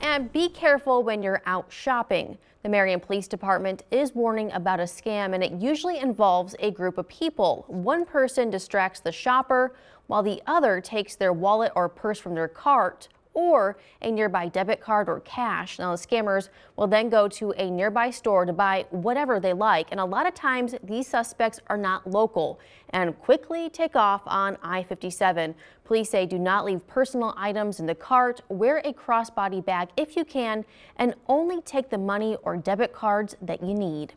And be careful when you're out shopping. The Marion Police Department is warning about a scam and it usually involves a group of people. One person distracts the shopper while the other takes their wallet or purse from their cart or a nearby debit card or cash. Now, the scammers will then go to a nearby store to buy whatever they like. And a lot of times these suspects are not local and quickly take off on I-57. Police say do not leave personal items in the cart, wear a crossbody bag if you can, and only take the money or debit cards that you need.